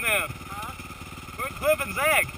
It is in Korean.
Huh? Where's Cliff and Zach?